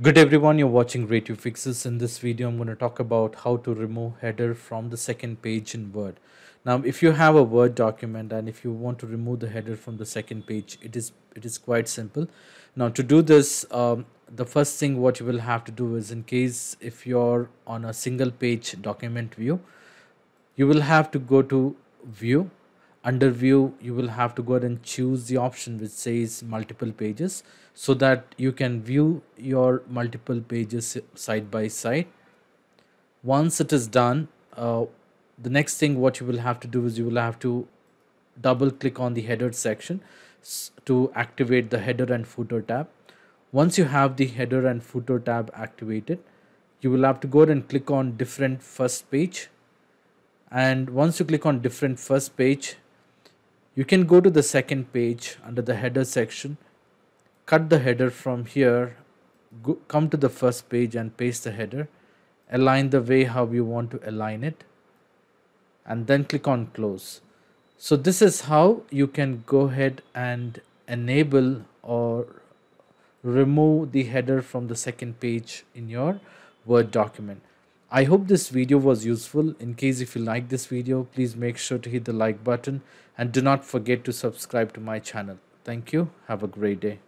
Good everyone, you're watching Tube Fixes. In this video, I'm going to talk about how to remove header from the second page in Word. Now, if you have a Word document and if you want to remove the header from the second page, it is it is quite simple. Now, to do this, um, the first thing what you will have to do is in case if you're on a single page document view, you will have to go to View. Under View, you will have to go ahead and choose the option which says multiple pages so that you can view your multiple pages side by side. Once it is done uh, the next thing what you will have to do is you will have to double click on the header section to activate the header and footer tab. Once you have the header and footer tab activated you will have to go ahead and click on different first page. And once you click on different first page you can go to the second page under the header section cut the header from here go, come to the first page and paste the header align the way how you want to align it and then click on close. So this is how you can go ahead and enable or remove the header from the second page in your word document i hope this video was useful. In case if you like this video please make sure to hit the like button and do not forget to subscribe to my channel. Thank you. Have a great day